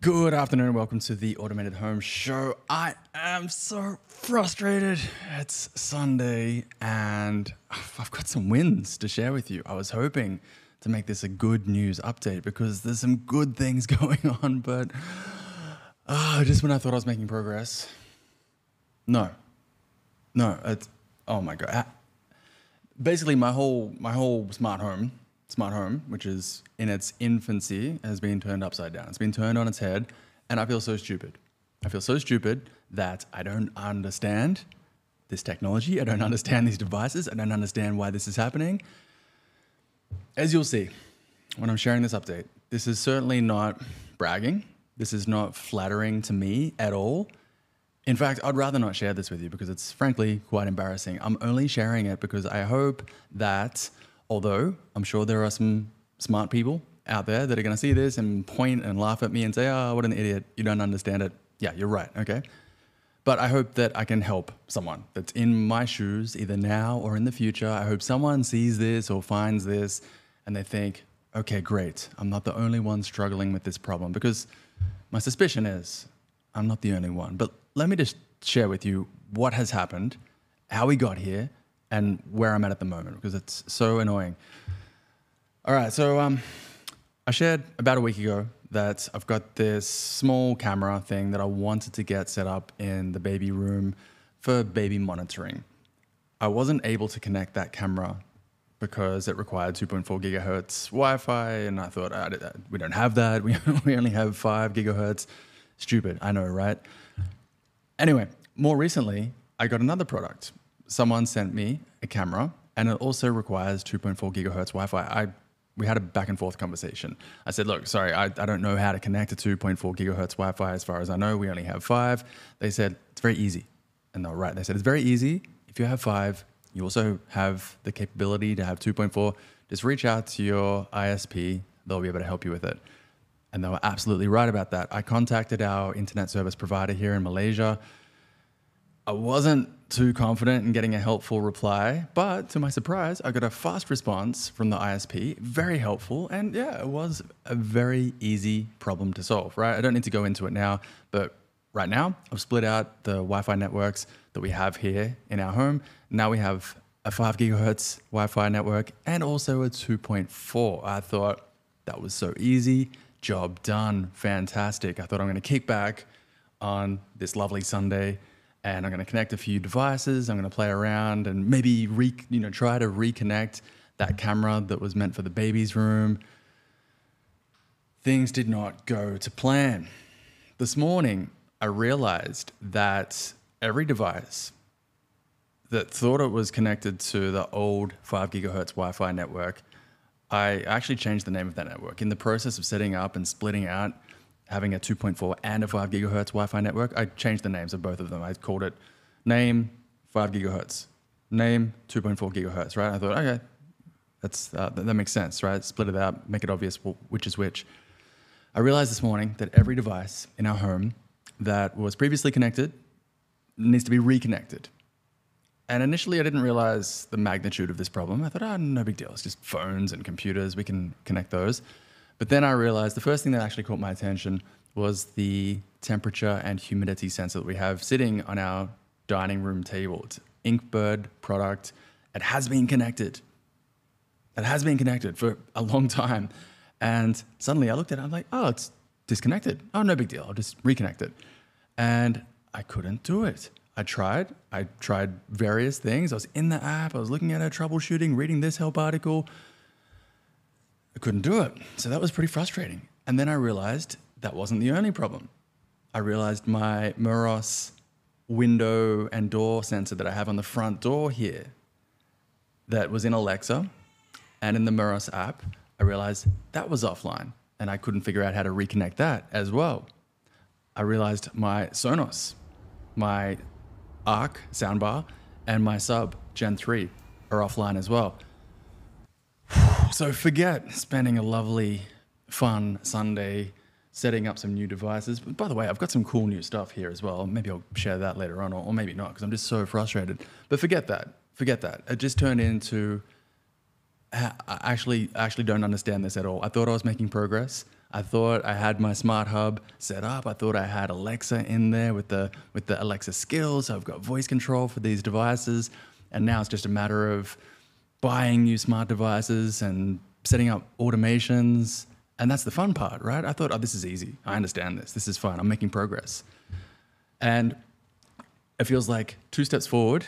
Good afternoon welcome to the Automated Home Show. I am so frustrated. It's Sunday and I've got some wins to share with you. I was hoping to make this a good news update because there's some good things going on, but uh, just when I thought I was making progress, no, no, it's oh my god. Basically, my whole my whole smart home smart home, which is in its infancy, has been turned upside down. It's been turned on its head, and I feel so stupid. I feel so stupid that I don't understand this technology. I don't understand these devices. I don't understand why this is happening. As you'll see when I'm sharing this update, this is certainly not bragging. This is not flattering to me at all. In fact, I'd rather not share this with you because it's frankly quite embarrassing. I'm only sharing it because I hope that Although I'm sure there are some smart people out there that are going to see this and point and laugh at me and say, oh, what an idiot. You don't understand it. Yeah, you're right. Okay. But I hope that I can help someone that's in my shoes, either now or in the future. I hope someone sees this or finds this and they think, okay, great. I'm not the only one struggling with this problem because my suspicion is I'm not the only one. But let me just share with you what has happened, how we got here, and where I'm at at the moment because it's so annoying. All right, so um, I shared about a week ago that I've got this small camera thing that I wanted to get set up in the baby room for baby monitoring. I wasn't able to connect that camera because it required 2.4 gigahertz Wi-Fi, and I thought ah, we don't have that. We we only have five gigahertz. Stupid, I know, right? Anyway, more recently, I got another product someone sent me a camera and it also requires 2.4 gigahertz Wi-Fi. I we had a back and forth conversation. I said, look, sorry, I, I don't know how to connect to 2.4 gigahertz Wi-Fi. As far as I know, we only have five. They said it's very easy, and they were right. They said it's very easy. If you have five, you also have the capability to have 2.4. Just reach out to your ISP; they'll be able to help you with it. And they were absolutely right about that. I contacted our internet service provider here in Malaysia. I wasn't too confident in getting a helpful reply, but to my surprise, I got a fast response from the ISP, very helpful, and yeah, it was a very easy problem to solve, right? I don't need to go into it now, but right now, I've split out the Wi Fi networks that we have here in our home. Now we have a 5 gigahertz Wi Fi network and also a 2.4. I thought that was so easy, job done, fantastic. I thought I'm going to kick back on this lovely Sunday and I'm going to connect a few devices. I'm going to play around and maybe re, you know try to reconnect that camera that was meant for the baby's room. Things did not go to plan. This morning, I realized that every device that thought it was connected to the old 5 gigahertz Wi Fi network, I actually changed the name of that network. In the process of setting up and splitting out having a 2.4 and a 5 gigahertz Wi-Fi network, I changed the names of both of them. I called it name 5 gigahertz, name 2.4 gigahertz, right? I thought, okay, that's, uh, that, that makes sense, right? Split it out, make it obvious which is which. I realized this morning that every device in our home that was previously connected needs to be reconnected. And initially, I didn't realize the magnitude of this problem. I thought, oh, no big deal. It's just phones and computers. We can connect those. But then I realized the first thing that actually caught my attention was the temperature and humidity sensor that we have sitting on our dining room table. It's Inkbird product. It has been connected. It has been connected for a long time. And suddenly I looked at it, and I'm like, oh, it's disconnected. Oh, no big deal. I'll just reconnect it. And I couldn't do it. I tried. I tried various things. I was in the app. I was looking at it, troubleshooting, reading this help article. I couldn't do it. So that was pretty frustrating. And then I realized that wasn't the only problem. I realized my Meross window and door sensor that I have on the front door here that was in Alexa and in the Meross app, I realized that was offline and I couldn't figure out how to reconnect that as well. I realized my Sonos, my Arc soundbar, and my sub Gen 3 are offline as well. So forget spending a lovely, fun Sunday setting up some new devices. But by the way, I've got some cool new stuff here as well. Maybe I'll share that later on, or, or maybe not, because I'm just so frustrated. But forget that. Forget that. It just turned into. I actually, actually don't understand this at all. I thought I was making progress. I thought I had my smart hub set up. I thought I had Alexa in there with the with the Alexa skills. I've got voice control for these devices, and now it's just a matter of buying new smart devices and setting up automations. And that's the fun part, right? I thought, oh, this is easy. I understand this. This is fun. I'm making progress. And it feels like two steps forward,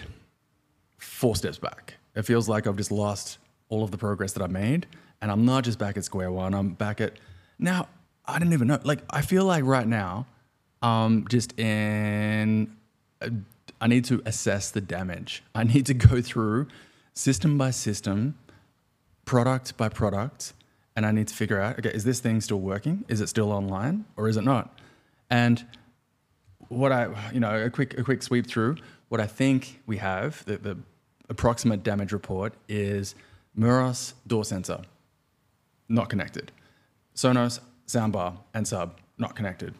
four steps back. It feels like I've just lost all of the progress that I made. And I'm not just back at square one, I'm back at now. I didn't even know. Like, I feel like right now, um, just in, I need to assess the damage. I need to go through system by system, product by product, and I need to figure out okay, is this thing still working? Is it still online or is it not? And what I, you know, a quick, a quick sweep through what I think we have, the, the approximate damage report is Meross door sensor, not connected. Sonos soundbar and sub, not connected.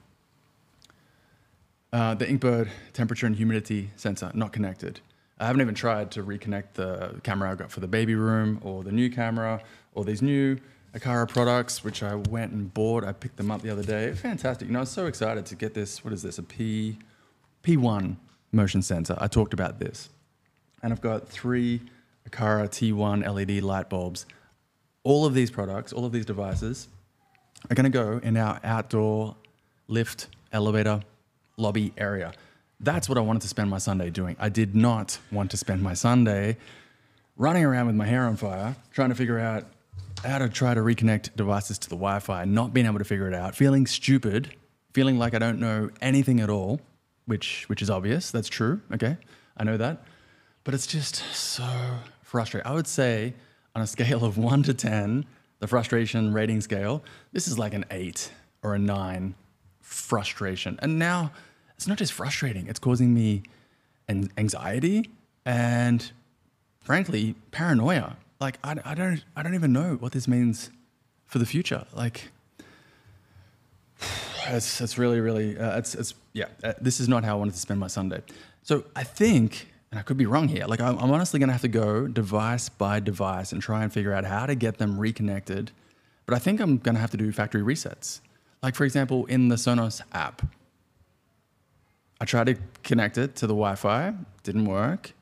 Uh, the Inkbird temperature and humidity sensor, not connected. I haven't even tried to reconnect the camera I got for the baby room or the new camera or these new Aqara products, which I went and bought. I picked them up the other day. Fantastic. You know, I was so excited to get this. What is this? A P, P1 motion sensor. I talked about this. And I've got three Aqara T1 LED light bulbs. All of these products, all of these devices are going to go in our outdoor lift, elevator, lobby area. That's what I wanted to spend my Sunday doing. I did not want to spend my Sunday running around with my hair on fire, trying to figure out how to try to reconnect devices to the Wi Fi, not being able to figure it out, feeling stupid, feeling like I don't know anything at all, which, which is obvious. That's true. Okay. I know that. But it's just so frustrating. I would say on a scale of one to 10, the frustration rating scale, this is like an eight or a nine frustration. And now, it's not just frustrating, it's causing me an anxiety and frankly, paranoia. Like I, I don't I don't even know what this means for the future. Like it's it's really really uh, it's it's yeah. Uh, this is not how I wanted to spend my Sunday. So I think, and I could be wrong here. Like I'm, I'm honestly gonna have to go device by device and try and figure out how to get them reconnected. But I think I'm gonna have to do factory resets. Like for example, in the Sonos app, I tried to connect it to the Wi Fi, didn't work.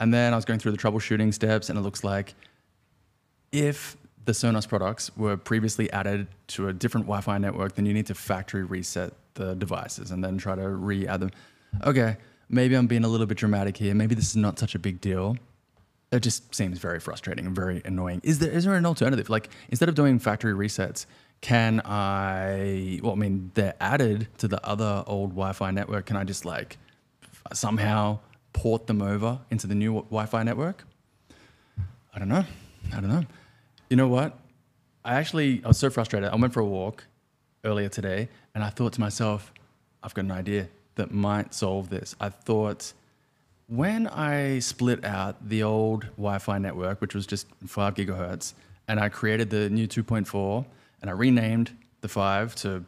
And then I was going through the troubleshooting steps, and it looks like if the Sonos products were previously added to a different Wi Fi network, then you need to factory reset the devices and then try to re add them. Okay, maybe I'm being a little bit dramatic here. Maybe this is not such a big deal. It just seems very frustrating and very annoying. Is there, is there an alternative? Like, instead of doing factory resets, can I, well, I mean, they're added to the other old Wi Fi network. Can I just like somehow port them over into the new Wi Fi network? I don't know. I don't know. You know what? I actually, I was so frustrated. I went for a walk earlier today and I thought to myself, I've got an idea that might solve this. I thought, when I split out the old Wi Fi network, which was just five gigahertz, and I created the new 2.4, and I renamed the five to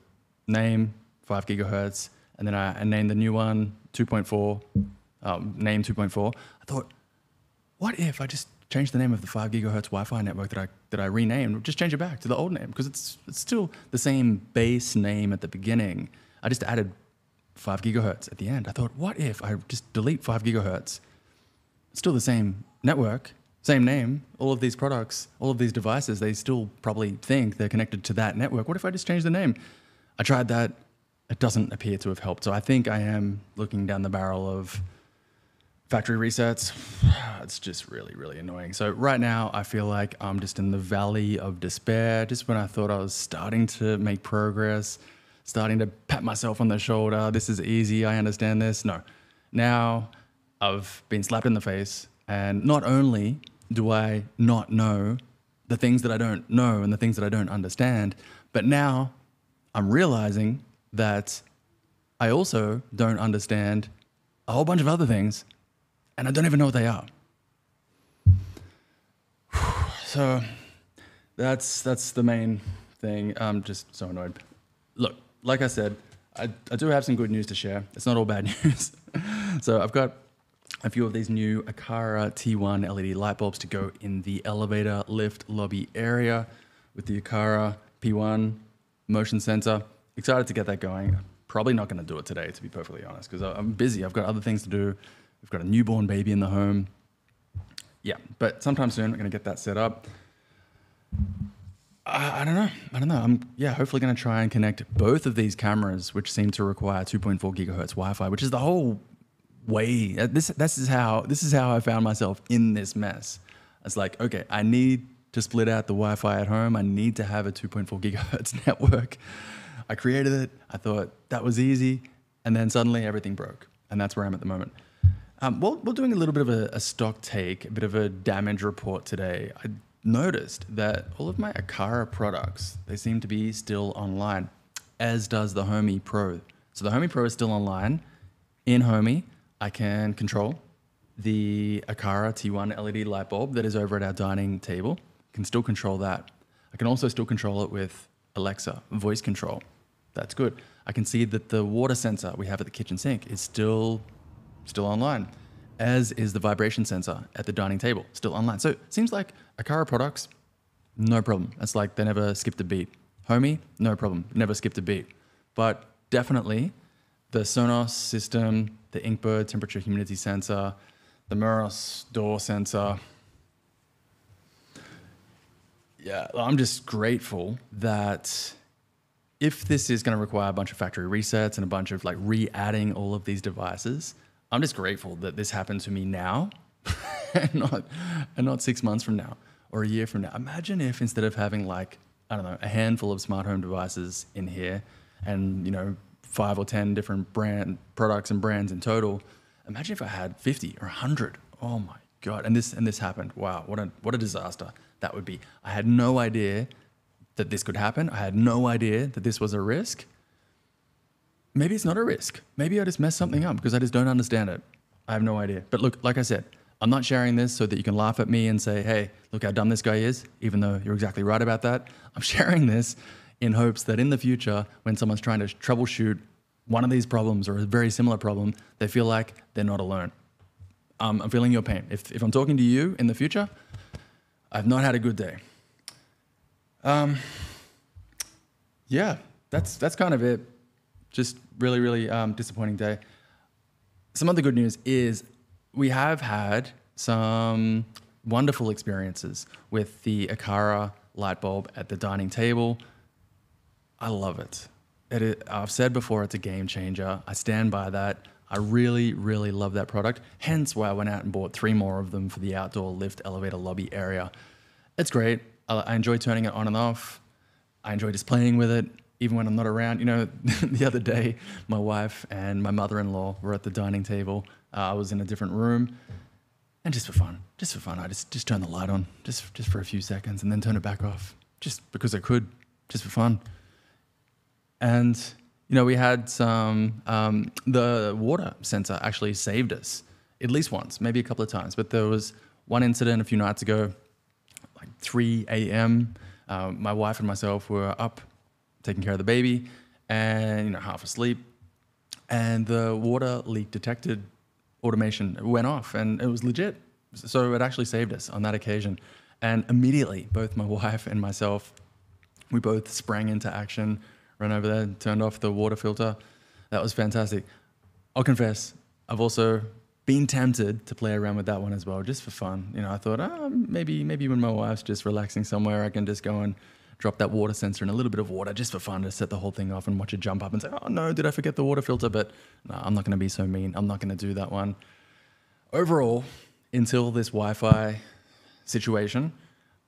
name five gigahertz, and then I, I named the new one 2.4, um, name 2.4. I thought, what if I just change the name of the five gigahertz Wi-Fi network that I that I renamed, just change it back to the old name because it's it's still the same base name at the beginning. I just added five gigahertz at the end. I thought, what if I just delete five gigahertz? It's still the same network, same name, all of these products, all of these devices, they still probably think they're connected to that network. What if I just change the name? I tried that. It doesn't appear to have helped. So I think I am looking down the barrel of factory resets. It's just really, really annoying. So right now, I feel like I'm just in the valley of despair. Just when I thought I was starting to make progress, starting to pat myself on the shoulder. This is easy. I understand this. No. Now I've been slapped in the face. And not only do I not know the things that I don't know and the things that I don't understand? But now I'm realizing that I also don't understand a whole bunch of other things and I don't even know what they are. So that's that's the main thing. I'm just so annoyed. Look, like I said, I, I do have some good news to share. It's not all bad news. so I've got a few of these new Aqara T1 LED light bulbs to go in the elevator lift lobby area with the Aqara P1 motion sensor. Excited to get that going. Probably not going to do it today, to be perfectly honest, because I'm busy. I've got other things to do. We've got a newborn baby in the home. Yeah, but sometime soon, we're going to get that set up. I, I don't know. I don't know. I'm yeah, hopefully going to try and connect both of these cameras, which seem to require 2.4 gigahertz Wi-Fi, which is the whole way. uh, This this is how this is how I found myself in this mess. It's like okay, I need to split out the Wi-Fi at home. I need to have a 2.4 gigahertz network. I created it. I thought that was easy, and then suddenly everything broke, and that's where I'm at the moment. Um, well, we're doing a little bit of a, a stock take, a bit of a damage report today. I noticed that all of my Aqara products they seem to be still online, as does the Homey Pro. So the Homey Pro is still online. In Homey, I can control the Aqara T1 LED light bulb that is over at our dining table. I Can still control that. I can also still control it with Alexa voice control. That's good. I can see that the water sensor we have at the kitchen sink is still still online, as is the vibration sensor at the dining table, still online. So it seems like Aqara products, no problem. It's like they never skipped a beat. Homey, no problem, never skipped a beat. But definitely the Sonos system, the Inkbird temperature humidity sensor, the Meross door sensor. Yeah, I'm just grateful that if this is going to require a bunch of factory resets and a bunch of like re-adding all of these devices, I'm just grateful that this happened to me now and not and not six months from now or a year from now. Imagine if instead of having like, I don't know, a handful of smart home devices in here and, you know, five or ten different brand products and brands in total, imagine if I had 50 or 100. Oh my god. And this and this happened. Wow, what a what a disaster that would be. I had no idea that this could happen. I had no idea that this was a risk maybe it's not a risk. Maybe I just messed something up because I just don't understand it. I have no idea. But look, like I said, I'm not sharing this so that you can laugh at me and say, hey, look how dumb this guy is, even though you're exactly right about that. I'm sharing this in hopes that in the future, when someone's trying to troubleshoot one of these problems or a very similar problem, they feel like they're not alone. Um, I'm feeling your pain. If, if I'm talking to you in the future, I've not had a good day. Um, yeah, that's, that's kind of it just really, really um, disappointing day. Some other good news is we have had some wonderful experiences with the Aqara light bulb at the dining table. I love it. it is, I've said before, it's a game changer. I stand by that. I really, really love that product. Hence why I went out and bought three more of them for the outdoor lift elevator lobby area. It's great. I, I enjoy turning it on and off. I enjoy just playing with it even when I'm not around. You know, the other day, my wife and my mother in law were at the dining table. Uh, I was in a different room. And just for fun, just for fun, I just, just turned the light on just, just for a few seconds and then turn it back off just because I could, just for fun. And, you know, we had some, um, the water sensor actually saved us at least once, maybe a couple of times. But there was one incident a few nights ago, like 3 a.m. Uh, my wife and myself were up taking care of the baby and you know half asleep. And the water leak detected automation. Went off and it was legit. So it actually saved us on that occasion. And immediately both my wife and myself we both sprang into action ran over there and turned off the water filter that was fantastic i'll confess i've also been tempted to play around with that one as well just for fun you know i thought oh, maybe maybe when my wife's just relaxing somewhere i can just go and drop that water sensor in a little bit of water just for fun to set the whole thing off and watch it jump up and say, oh no, did I forget the water filter? But no, I'm not going to be so mean. I'm not going to do that one. Overall, until this Wi Fi situation,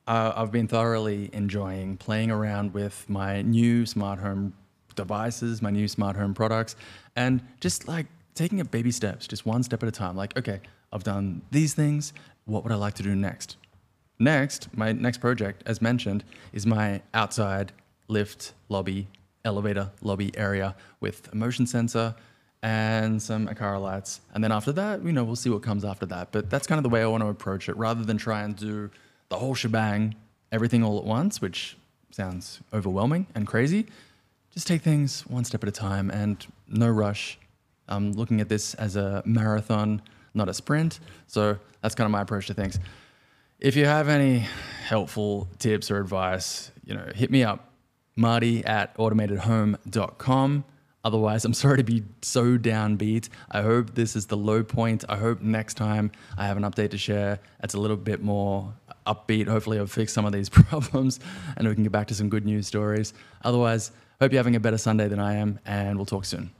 uh, I've been thoroughly enjoying playing around with my new smart home devices, my new smart home products, and just like taking it baby steps, just one step at a time. Like, okay, I've done these things. What would I like to do next? Next, my next project, as mentioned, is my outside lift lobby, elevator lobby area with a motion sensor and some Aqara lights. And then after that, you know, we'll see what comes after that. But that's kind of the way I want to approach it, rather than try and do the whole shebang, everything all at once, which sounds overwhelming and crazy. Just take things one step at a time and no rush. I'm looking at this as a marathon, not a sprint. So that's kind of my approach to things. If you have any helpful tips or advice, you know, hit me up. Marty at automatedhome.com. Otherwise, I'm sorry to be so downbeat. I hope this is the low point. I hope next time I have an update to share, it's a little bit more upbeat. Hopefully, I'll fix some of these problems and we can get back to some good news stories. Otherwise, hope you're having a better Sunday than I am, and we'll talk soon.